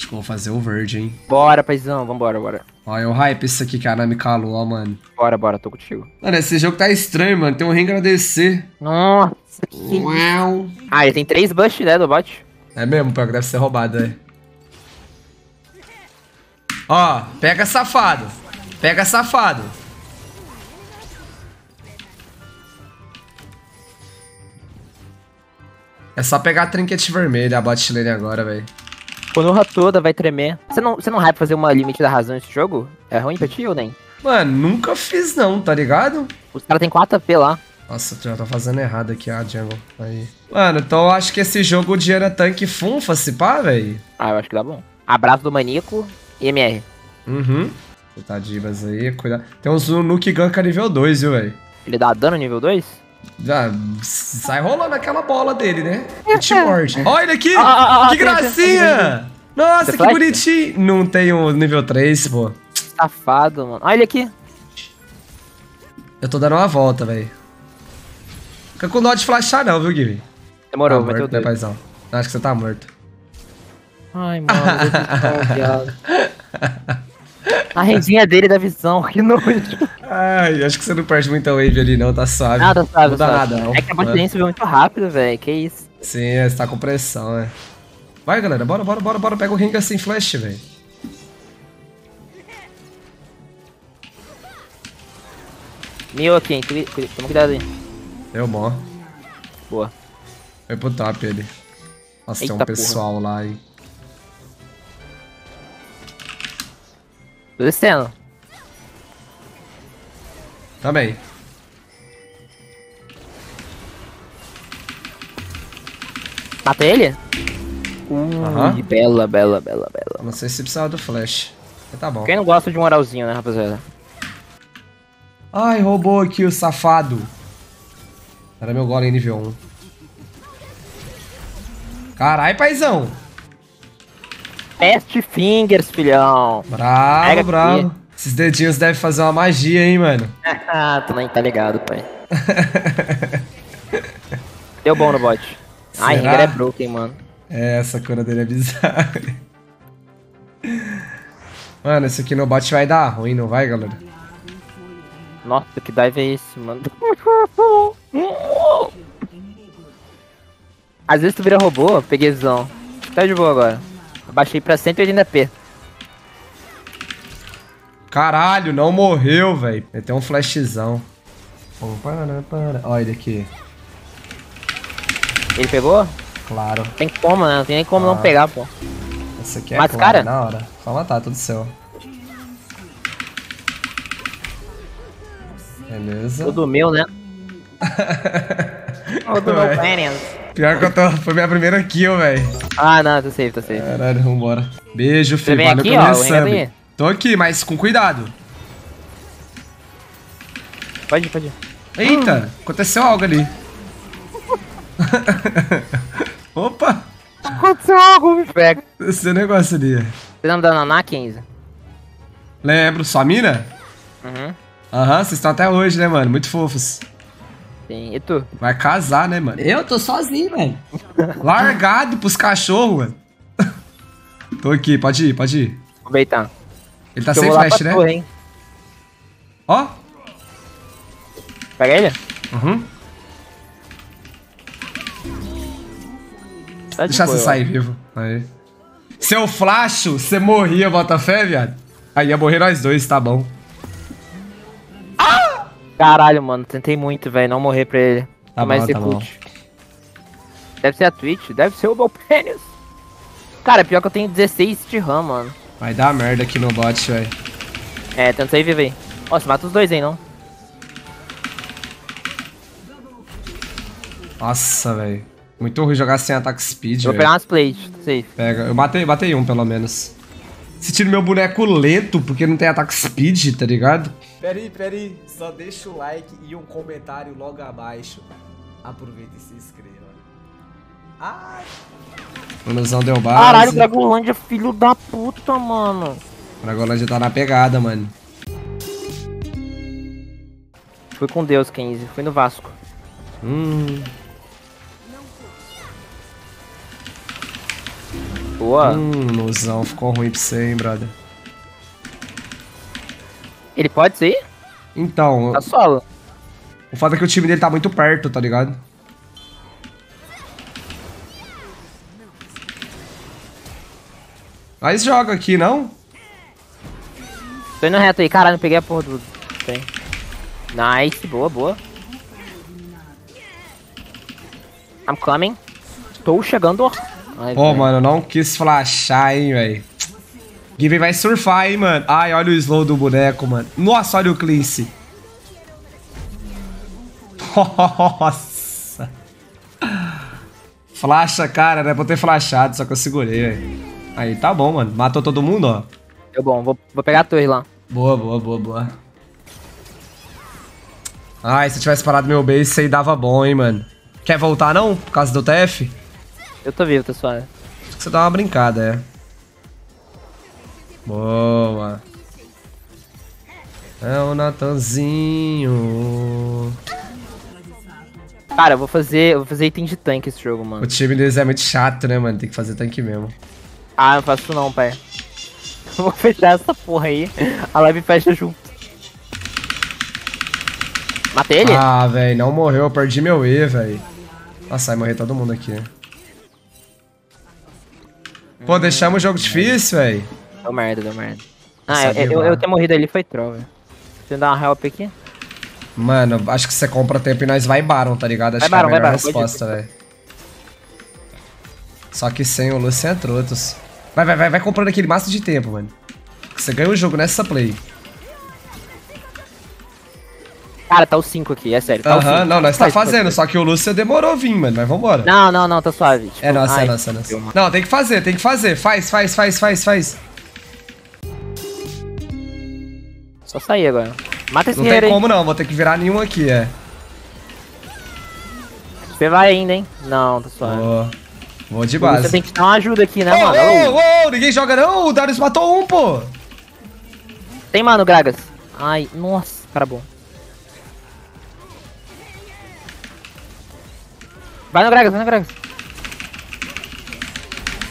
Acho que eu vou fazer o verde, hein? Bora, paizão, vambora, bora. Olha o hype esse aqui que a Nami calou, ó, mano. Bora, bora, tô contigo. Mano, esse jogo tá estranho, mano. Tem um ring agradecer. Nossa, que... Uau. Ah, ele tem três busts, né, do bot? É mesmo, pior que deve ser roubado, é. Ó, pega safado. Pega safado. É só pegar a trinket vermelha, a bot lane agora, velho. Konoha toda vai tremer. Você não, você não hype fazer uma limite da razão nesse jogo? É ruim pra ti ou nem? Mano, nunca fiz não, tá ligado? Os caras tem 4 AP lá. Nossa, já tô fazendo errado aqui a jungle. Aí. Mano, então eu acho que esse jogo de Ana Tank funfa, se pá, velho. Ah, eu acho que dá bom. Abraço do Maníaco e MR. Uhum. Tá divas aí, cuidado. Tem uns Nuke Ganka nível 2, viu, velho? Ele dá dano nível 2? Já sai rolando aquela bola dele, né? E te morde. Olha ele aqui! Ah, ah, ah, que tem, gracinha! Nossa, que flecha? bonitinho! Não tem o nível 3, pô. Safado, mano. Olha ele aqui. Eu tô dando uma volta, velho. Fica com dó de flashar não, viu, Gibi? Demorou, tá vai ter o né, paizão? Acho que você tá morto. Ai, mano, A rendinha dele da visão, que nojo. Ai, acho que você não perde muita wave ali não, tá suave. Nada, sabe, Não dá nada, não. É que a bot subiu muito rápido, velho. Que isso. Sim, é, você tá com pressão, né? Vai, galera, bora, bora, bora, bora. Pega o ring assim, flash, velho. Mil aqui, hein. Toma cuidado aí. Deu bom. Boa. Foi pro top ele. Nossa, tem um Eita pessoal lá, hein. Tô descendo. Também. Mata ele? Ui, Aham. bela, bela, bela, bela. Não sei se precisava do flash. Mas tá bom. Quem não gosta de um oralzinho, né, rapaziada? Ai, roubou aqui o safado. Era meu golem nível 1. Carai, paizão. Best Fingers, filhão. Bravo, Pega aqui. bravo. Esses dedinhos devem fazer uma magia, hein, mano. Ah, tu nem tá ligado, pai. Deu bom no bot. Ai, Será? Ringer é broken, mano. É, essa cura dele é bizarra. Mano, esse aqui no bot vai dar ruim, não vai, galera? Nossa, que dive é esse, mano? Às vezes tu vira robô, peguei visão. Tá de boa agora. Abaixei pra 180p. Caralho, não morreu, velho. Tem um flashzão. Pum, para, para. Olha ele aqui. Ele pegou? Claro. Tem como, né? Não tem nem como Ah. não pegar, pô. Esse aqui é Mas, claro, cara- na hora. Só matar, tudo seu. Beleza. Tudo meu, né? Tudo meu Vai. Pior que eu tô. Foi minha primeira kill, velho. Ah, não, tô safe, tô safe. Caralho, vambora. Beijo, filho. Valeu aqui, pelo ó, vem. Tô aqui, mas com cuidado. Pode ir, pode ir. Eita, aconteceu algo ali. Opa, Aconteceu algo, me pega. esse negócio ali. Você lembra da Naná, 15? Lembro, sua mina? Uhum. Aham, vocês estão até hoje, né, mano? Muito fofos. Sim. E tu? Vai casar, né, mano? Eu tô sozinho, velho. Largado pros cachorros, mano. Tô aqui, pode ir, pode ir. Aproveitar. Ele tá eu sem flash, né? torre, hein? Ó. Pega ele? Uhum. Tá de Deixa boa, você sair vivo. Aí. Seu flash, você morria, Botafé, viado. Aí ia morrer nós dois, tá bom. Caralho, mano. Tentei muito, velho. Não morrer pra ele. Tá mais bom, tá bom. Deve ser a Twitch. Deve ser o meu pênis. Cara, pior que eu tenho 16 de RAM, mano. Vai dar merda aqui no bot, velho. É, tenta aí viver você mata os dois aí, não? Nossa, velho. Muito ruim jogar sem ataque speed, vou pegar umas plates. Safe. Pega. Eu matei, matei um, pelo menos. Se tira meu boneco lento, porque não tem ataque speed, tá ligado? Peraí, peraí. Só deixa o like e um comentário logo abaixo. Aproveita e se inscreva. Ai. O Nuzão deu base. Caralho, Dragolândia, filho da puta, mano. O Dragolândia tá na pegada, mano. Fui com Deus, 15. Fui no Vasco. Hum. Boa. Hum, Nuzão, ficou ruim pra você, hein, brother. Ele pode ser? Então, Tá solo. o fato é que o time dele tá muito perto, tá ligado? Mas joga aqui, não? Tô indo reto aí. Caralho, não peguei a porra do... Tem. Nice. Boa, boa. I'm coming. Estou chegando. Ai, Pô, velho. mano, não quis flashar, hein, velho. Given vai surfar, hein, mano. Ai, olha o slow do boneco, mano. Nossa, olha o cleanse. Nossa. Flasha, cara, né? Pra eu ter flashado, só que eu segurei, velho. Aí, tá bom, mano. Matou todo mundo, ó. Deu bom. Vou, vou pegar a torre lá. Boa, boa, boa, boa. Ai, se eu tivesse parado meu base, isso aí dava bom, hein, mano. Quer voltar, não? Por causa do TF? Eu tô vivo, tá suave. Acho que você dá uma brincada, é. Boa. É o Natanzinho. Cara, eu vou fazer, eu vou fazer item de tanque esse jogo, O mano. time deles é muito chato, né, mano? Tem que fazer tanque mesmo. Ah, não faço isso não, pai. Eu vou fechar essa porra aí. A live fecha junto. Matei ele? Ah, velho, não morreu. Eu perdi meu E, velho. Nossa, vai morrer todo mundo aqui. Pô, deixamos o jogo difícil, velho. Deu merda, deu merda. Ah, eu, eu, eu ter morrido ali foi troll, velho. Deixa eu dar uma help aqui. Mano, acho que você compra tempo e nós vai Baron, tá ligado? Acho Vai Baron, que é a melhor Baron, resposta, velho. Só que sem o Lucian é Trotos. Vai, vai, vai, vai comprando aquele máximo de tempo, mano. Você ganha o jogo nessa play. Cara, tá o 5 aqui, é sério. Tá Aham, não, nós tá Faz, faz, fazendo, faz. só que o Lucian demorou a vir, mano. Mas vambora. Não, não, não, tá suave. Tipo, É nossa, ai, é nossa, é nossa. Não, tem que fazer, tem que fazer. Faz, faz, faz, faz, faz. Só sair agora. Mata esse Não tem aí. como não, vou ter que virar nenhum aqui, é. Você vai ainda, hein? Não, tá suave. Vou, vou de Você base. tem que dar uma ajuda aqui, né, Ô, mano? Ô, ô, ninguém joga não, o Darius matou um, pô. Tem mano, Gragas. Ai, nossa, cara bom. Vai no Gragas, vai no Gragas.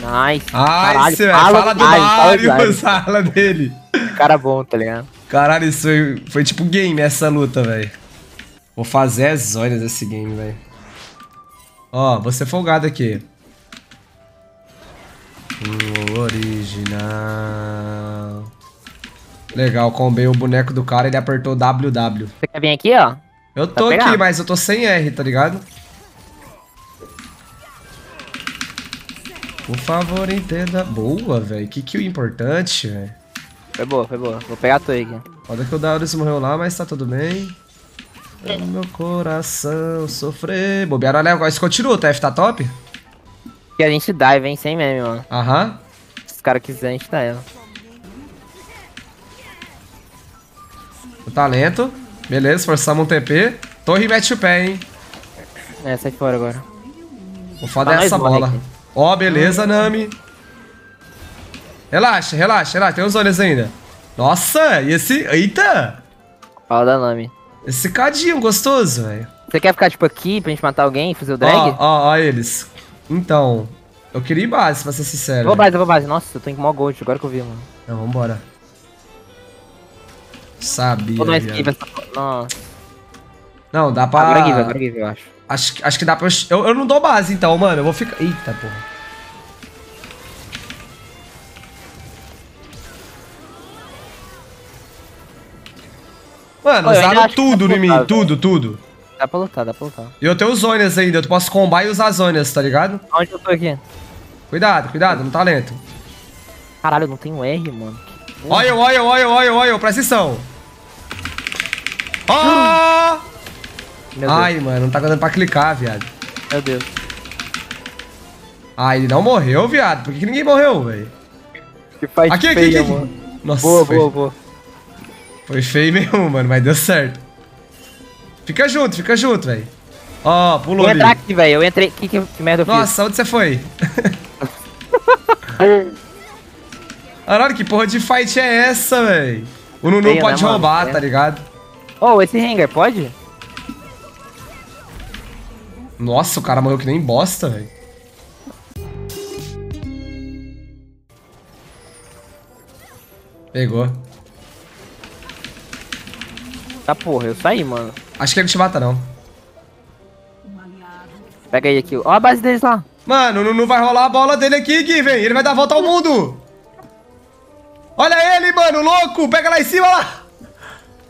Nice. Ai, Caralho, fala fala do. Mario, fala dele. Cara bom, tá ligado? Caralho, isso foi, foi tipo game essa luta, velho. Vou fazer as zonas desse game, velho. Ó, vou ser folgado aqui. O original. Legal, combei o boneco do cara e ele apertou WW. Você quer vir aqui, ó? Eu tô pegar? aqui, mas eu tô sem R, tá ligado? Por favor, entenda. Boa, velho. Que kill importante, velho. Foi boa, foi boa. Vou pegar a torre aqui. Foda que o Darius morreu lá, mas tá tudo bem. É meu coração sofrer. Bobearam, olha, agora isso continua, o TF tá top? Que a gente dive, hein? Sem meme, mano. Aham. Se os caras quiserem, a gente dá ela. O talento. Beleza, forçamos um TP. Torre mete o pé, hein? É, sai fora agora. O foda Tá é essa bola. Ó, beleza, Nami. Relaxa, relaxa, relaxa. Tem os olhos ainda. Nossa, e esse... Eita! Fala da Nami. Esse cadinho gostoso, velho. Você quer ficar, tipo, aqui pra gente matar alguém e fazer o drag? Ó, ó, ó eles. Então, eu queria ir base, pra ser sincero. Eu vou base, eu vou base. Nossa, eu tô em mó gold, agora que eu vi, mano. Não, vambora. Sabia, Vou dar esquiva essa. Nossa. Não, dá pra... Agora give, agora give, eu acho. Acho, acho que dá pra... Eu, eu não dou base, então, mano. Eu vou ficar... Eita, porra. Mano, Ô, eu ainda usaram tudo tá em mim. lutável. Tudo, tudo. Dá pra lutar, dá pra lutar. E eu tenho zônias ainda. Eu posso combar e usar zônias, tá ligado? Onde eu tô aqui? Cuidado, cuidado, no talento. Caralho, eu não tenho R, mano. Olha, olha, olha, olha, olha, presta atenção. Ó! Deus, Ai, mano, não tá dando pra clicar, viado. meu Deus. Ah, ele não morreu, viado. Por que, que ninguém morreu, velho? Que faz Aqui, aqui, feia, aqui, mano. aqui. Nossa, Boa, boa, boa. Foi feio mesmo, mano, mas deu certo. Fica junto, fica junto, velho. Ó, oh, pulou Vou ali. entrar aqui, velho. Eu entrei. Que, que, que merda eu Nossa, fiz? onde você foi? Caralho, que porra de fight é essa, velho? O Nunu pode né, roubar, tá ligado? Ô, oh, esse hangar pode? Nossa, o cara morreu que nem bosta, velho. Pegou. Tá porra, eu saí, mano. Acho que ele não te mata, não. Pega aí aqui. Ó a base deles lá. Mano, não, não vai rolar a bola dele aqui, Given. Ele vai dar a volta ao mundo. Olha ele, mano, louco. Pega lá em cima, lá.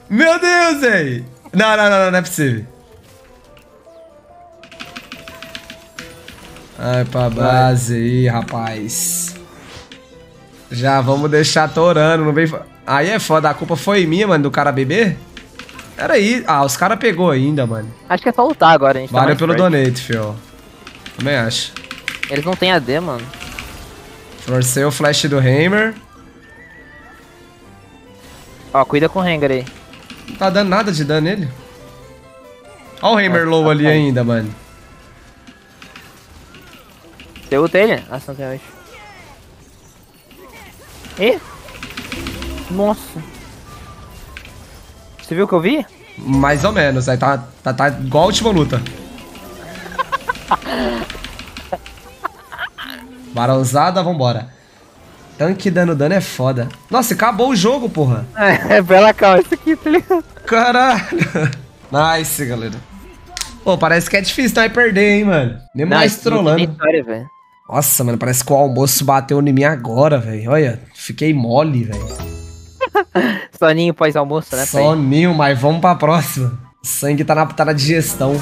Meu Deus, velho. Não, não, não, não, não é possível. Ai, pra base aí, rapaz. Já vamos deixar torando, não vem... Aí é foda, a culpa foi minha, mano, do cara beber? Era aí. Ah, os caras pegou ainda, mano. Acho que é só lutar agora, a gente tá Valeu mais pelo forte. donate, fio. Também acho. Eles não têm AD, mano. Forcei o flash do Hammer. Ó, cuida com o Rengar aí. Não tá dando nada de dano nele. Ó o Hammer low ali ainda, mano. Você ulta ele? Ah, não tem hoje. Ih! Nossa! Você viu o que eu vi? Mais ou menos. Aí tá, tá, tá igual a última luta. Barãozada, vambora. Tanque dando dano é foda. Nossa, acabou o jogo, porra. É, bela calma, isso aqui, tá ligado? Caralho. Nice, galera. Pô, parece que é difícil nós perder, hein, mano. Nem mais não tem trollando. Nossa, mano, parece que o almoço bateu em mim agora, velho. Olha, fiquei mole, velho. Soninho pós-almoço, né? Soninho, mas vamos pra próxima. O sangue tá na, tá na digestão.